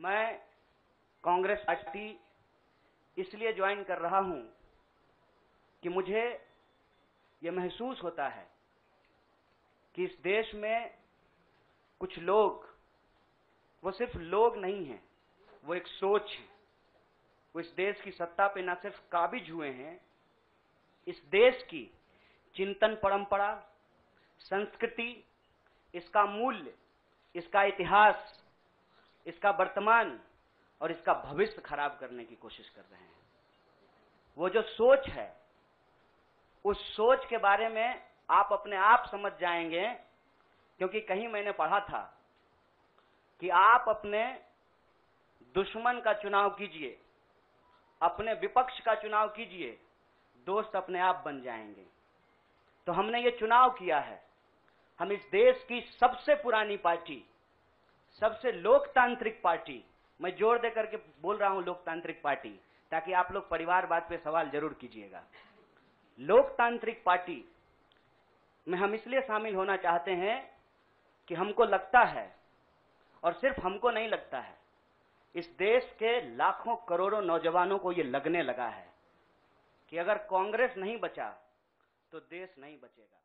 मैं कांग्रेस पार्टी इसलिए ज्वाइन कर रहा हूँ कि मुझे यह महसूस होता है कि इस देश में कुछ लोग, वो सिर्फ़ लोग नहीं हैं, वो एक सोच है। वो इस देश की सत्ता पे ना सिर्फ़ काबिज हुए हैं, इस देश की चिंतन परंपरा, संस्कृति, इसका मूल्य, इसका इतिहास इसका वर्तमान और इसका भविष्य खराब करने की कोशिश कर रहे हैं। वो जो सोच है, उस सोच के बारे में आप अपने आप समझ जाएँगे, क्योंकि कहीं मैंने पढ़ा था कि आप अपने दुश्मन का चुनाव कीजिए, अपने विपक्ष का चुनाव कीजिए, दोस्त अपने आप बन जाएँगे। तो हमने ये चुनाव किया है। हम इस देश की सबसे पुरानी पार्टी सबसे लोकतांत्रिक पार्टी, मैं ज़ोर देकर के बोल रहा हूँ लोकतांत्रिक पार्टी, ताकि आप लोग परिवारवाद पे सवाल ज़रूर कीजिएगा। लोकतांत्रिक पार्टी में हम इसलिए शामिल होना चाहते हैं कि हमको लगता है, और सिर्फ़ हमको नहीं लगता है, इस देश के लाखों करोड़ों नौजवानों को यह लगने लगा है कि अगर कांग्रेस नहीं बचा तो देश नहीं बचेगा।